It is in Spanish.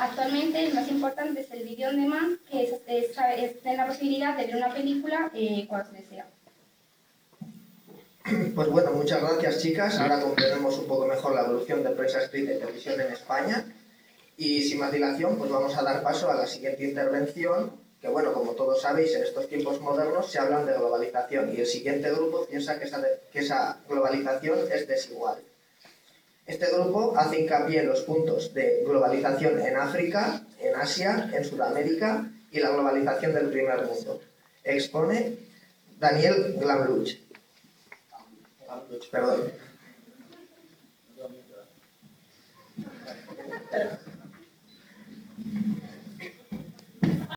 Actualmente el más importante es el vídeo on demand, que es, tener la posibilidad de ver una película eh, cuando se desea. Pues bueno, muchas gracias chicas. Ahora comprendemos un poco mejor la evolución de prensa escrita y televisión en España. Y sin más dilación, pues vamos a dar paso a la siguiente intervención, que bueno, como todos sabéis, en estos tiempos modernos se hablan de globalización y el siguiente grupo piensa que esa globalización es desigual. Este grupo hace hincapié en los puntos de globalización en África, en Asia, en Sudamérica y la globalización del primer mundo. Expone Daniel Glamluch. Perdón.